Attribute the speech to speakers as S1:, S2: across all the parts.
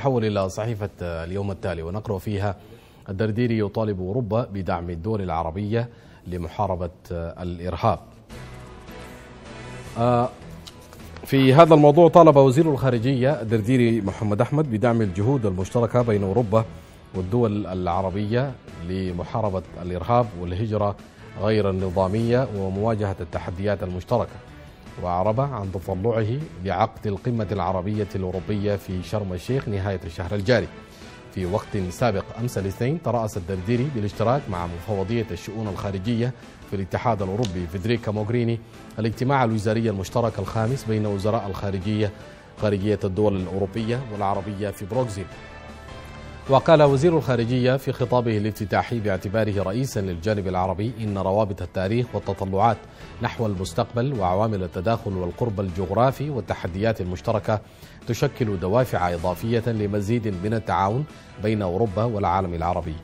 S1: نحول إلى صحيفة اليوم التالي ونقرأ فيها الدرديري يطالب أوروبا بدعم الدول العربية لمحاربة الإرهاب. في هذا الموضوع طالب وزير الخارجية الدرديري محمد أحمد بدعم الجهود المشتركة بين أوروبا والدول العربية لمحاربة الإرهاب والهجرة غير النظامية ومواجهة التحديات المشتركة. وأعرب عن تطلعه لعقد القمة العربية الأوروبية في شرم الشيخ نهاية الشهر الجاري. في وقت سابق أمس الاثنين ترأس الدرديري بالاشتراك مع مفوضية الشؤون الخارجية في الاتحاد الأوروبي فيدريكا موغريني الاجتماع الوزاري المشترك الخامس بين وزراء الخارجية خارجية الدول الأوروبية والعربية في بروكسل وقال وزير الخارجية في خطابه الافتتاحي باعتباره رئيسا للجانب العربي إن روابط التاريخ والتطلعات نحو المستقبل وعوامل التداخل والقرب الجغرافي والتحديات المشتركة تشكل دوافع إضافية لمزيد من التعاون بين أوروبا والعالم العربي.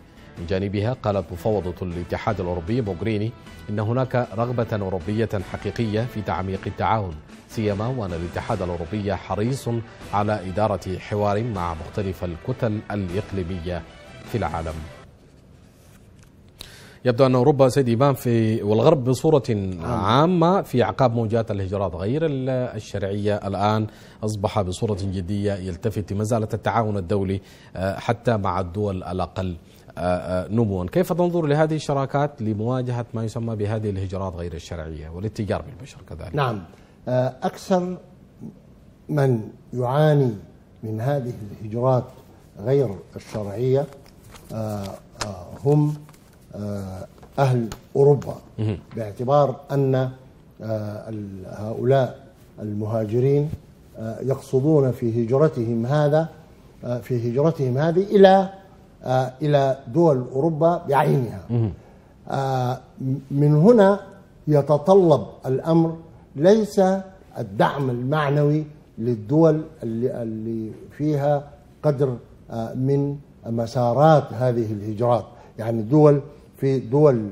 S1: من جانبها قالت مفوضة الاتحاد الأوروبي موغريني إن هناك رغبة أوروبية حقيقية في تعميق التعاون سيما وأن الاتحاد الأوروبي حريص على إدارة حوار مع مختلف الكتل الإقليمية في العالم. يبدو أن أوروبا سيد إمام في والغرب بصورة عامة في أعقاب موجات الهجرات غير الشرعية. الآن أصبح بصورة جدية يلتفت لمزالة التعاون الدولي حتى مع الدول الأقل. نموا. كيف تنظر لهذه الشراكات لمواجهة ما يسمى بهذه الهجرات غير الشرعية والاتجار بالبشر كذلك؟
S2: نعم. أكثر من يعاني من هذه الهجرات غير الشرعية هم أهل أوروبا. باعتبار أن هؤلاء المهاجرين يقصدون في هجرتهم هذا في هجرتهم هذه إلى إلى دول أوروبا بعينها. من هنا يتطلب الأمر ليس الدعم المعنوي للدول اللي, فيها قدر من مسارات هذه الهجرات. يعني دول في دول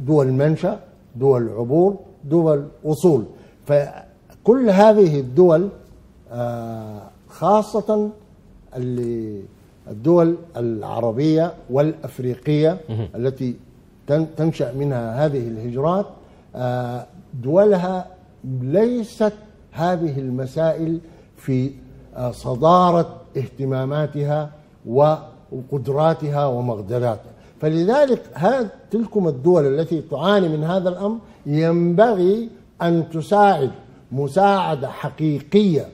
S2: دول منشأ دول عبور دول وصول. فكل هذه الدول خاصة اللي الدول العربية والأفريقية التي تنشأ منها هذه الهجرات دولها ليست هذه المسائل في صدارة اهتماماتها وقدراتها ومقدراتها. فلذلك تلكم الدول التي تعاني من هذا الأمر ينبغي أن تساعد مساعدة حقيقية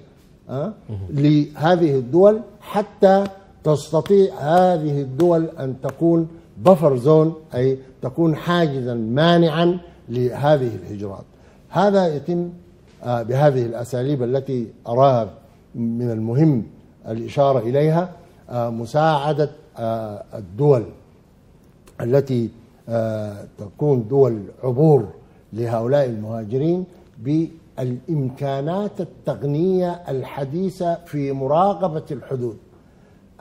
S2: لهذه الدول حتى تستطيع هذه الدول أن تكون بفر زون أي تكون حاجزا مانعا لهذه الهجرات. هذا يتم بهذه الأساليب التي أراها من المهم الإشارة إليها مساعدة الدول التي تكون دول عبور لهؤلاء المهاجرين بالإمكانات التقنية الحديثة في مراقبة الحدود.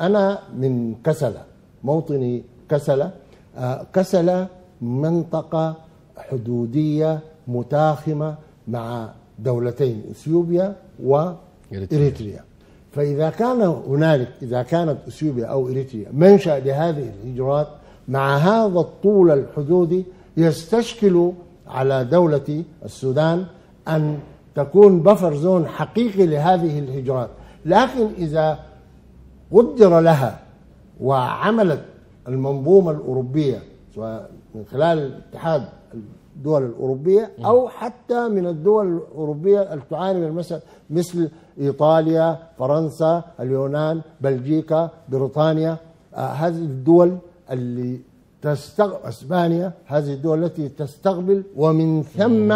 S2: أنا من كسلة موطني كسلة. كسلة منطقة حدودية متاخمة مع دولتين إثيوبيا واريتريا فإذا كان هنالك إذا كانت إثيوبيا أو إريتريا منشأ لهذه الهجرات مع هذا الطول الحدودي يستشكل على دولة السودان أن تكون بفر زون حقيقي لهذه الهجرات. لكن إذا قدر لها وعملت المنظومة الأوروبية سواء من خلال الاتحاد الدول الأوروبية أو حتى من الدول الأوروبية اللي تعاني من المسألة مثل إيطاليا فرنسا اليونان بلجيكا بريطانيا آه هذه الدول اللي تستقبل إسبانيا هذه الدول التي تستقبل ومن ثم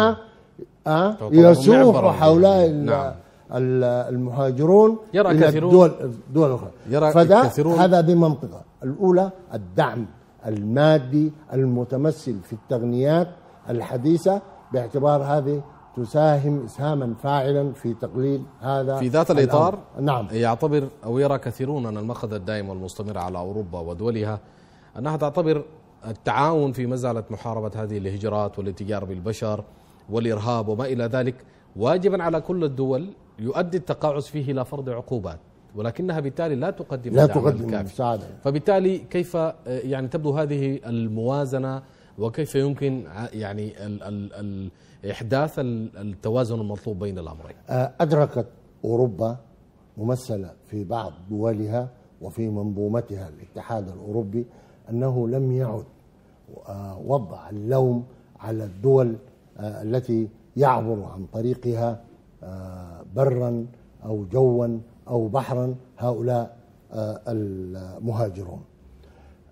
S2: آه يسوق هؤلاء نعم. المهاجرون
S1: يرى
S2: إلى
S1: كثيرون.
S2: الدول الدول الأخرى.
S1: يرى
S2: فده
S1: كثيرون.
S2: هذا دي منطقه الأولى الدعم المادي المتمثل في التقنيات الحديثة باعتبار هذه تساهم إسهاما فاعلا في تقليل هذا
S1: في ذات الإطار
S2: نعم.
S1: يعتبر أو يرى كثيرون أن المأخذ الدائم والمستمر على أوروبا ودولها أنها تعتبر التعاون في مزالة محاربة هذه الهجرات والاتجار بالبشر والإرهاب وما إلى ذلك واجبا على كل الدول يؤدي التقاعس فيه إلى فرض عقوبات ولكنها بالتالي لا تقدم
S2: لا تقدم
S1: الكافي.
S2: مساعدة
S1: فبالتالي كيف آه، يعني تبدو هذه الموازنة وكيف يمكن ع- يعني ال ال ال إحداث ال- التوازن المطلوب بين الأمرين
S2: آه، أدركت أوروبا ممثلة في بعض دولها وفي منظومتها الاتحاد الأوروبي أنه لم يعد آه، وضع اللوم على الدول آه، التي يعبر عن طريقها آه، برا أو جوا أو بحرا هؤلاء آه، المهاجرون.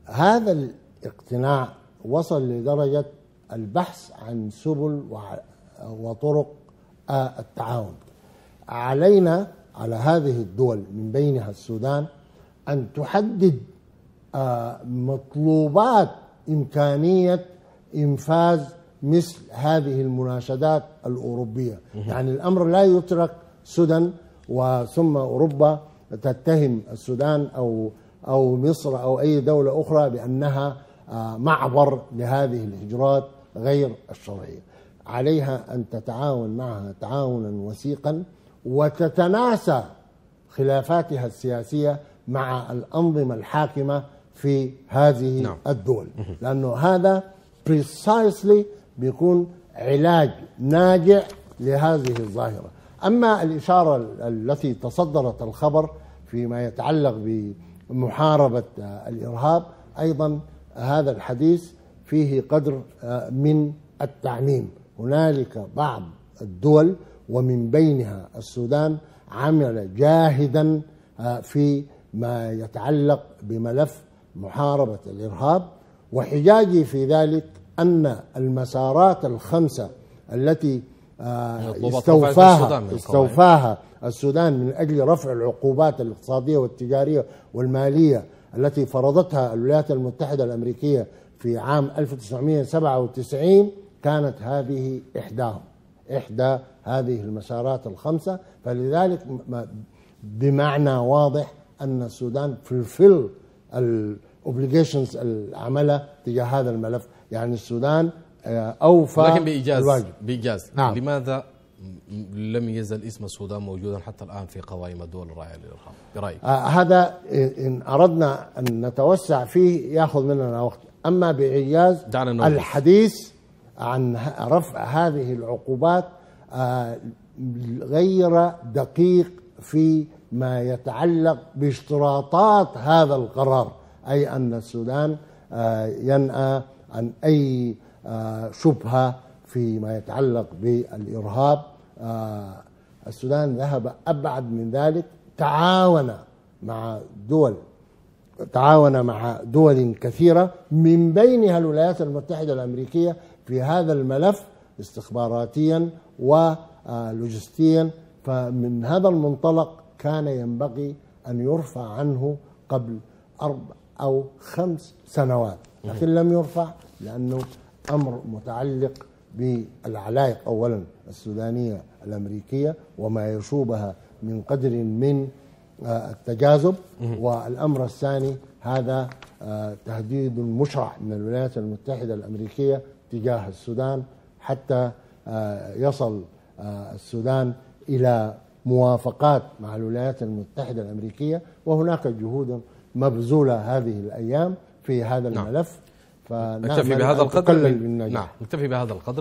S2: هذا الاقتناع وصل لدرجة البحث عن سبل وطرق آه، التعاون. علينا على هذه الدول من بينها السودان أن تحدد آه، مطلوبات إمكانية إنفاذ مثل هذه المناشدات الأوروبية. يعني الأمر لا يترك سدى وثم أوروبا تتهم السودان أو أو مصر أو أي دولة أخرى بأنها آه، معبر لهذه الهجرات غير الشرعية. عليها أن تتعاون معها تعاونا وثيقا وتتناسى خلافاتها السياسية مع الأنظمة الحاكمة في هذه
S1: نعم.
S2: الدول. لأنه هذا precisely بيكون علاج ناجع لهذه الظاهرة. أما الإشارة التي تصدرت الخبر فيما يتعلق بمحاربة الإرهاب أيضا هذا الحديث فيه قدر آه، من التعميم. هنالك بعض الدول ومن بينها السودان عمل جاهدا آه، في ما يتعلق بملف محاربة الإرهاب وحجاجي في ذلك أن المسارات الخمسة التي آه، استوفاها
S1: السودان من القوائم.
S2: استوفاها السودان من أجل رفع العقوبات الاقتصادية والتجارية والمالية التي فرضتها الولايات المتحدة الأمريكية في عام 1997 كانت هذه إحداهم إحدى هذه المسارات الخمسة فلذلك بمعنى واضح أن السودان fulfill الاوبليجيشنز العملة تجاه هذا الملف يعني السودان آه، أوفى
S1: لكن بإيجاز
S2: الواجب.
S1: بإيجاز.
S2: نعم.
S1: لماذا لم يزل اسم السودان موجودا حتى الآن في قوائم الدول الراعية للإرهاب؟ برأيك؟
S2: آه، هذا إن أردنا أن نتوسع فيه يأخذ مننا وقت. أما بإيجاز
S1: دعنا.
S2: الحديث عن رفع هذه العقوبات آه، غير دقيق في ما يتعلق باشتراطات هذا القرار أي أن السودان آه، ينأى عن أي آه، شبهة فيما يتعلق بالإرهاب. آه، السودان ذهب أبعد من ذلك تعاون مع دول تعاون مع دول كثيرة من بينها الولايات المتحدة الأمريكية في هذا الملف استخباراتيا ولوجستيا. فمن هذا المنطلق كان ينبغي أن يرفع عنه قبل أربع أو خمس سنوات. لكن لم يرفع لأنه أمر متعلق بالعلائق أولا السودانية الأمريكية وما يشوبها من قدر من آه، التجاذب. والأمر الثاني هذا آه، تهديد مشرع من الولايات المتحدة الأمريكية تجاه السودان حتى آه، يصل السودان إلى موافقات مع الولايات المتحدة الأمريكية. وهناك جهود مبذولة هذه الأيام في هذا
S1: نعم.
S2: الملف فنأمل
S1: نكتفي بهذا القدر نعم نكتفي بهذا القدر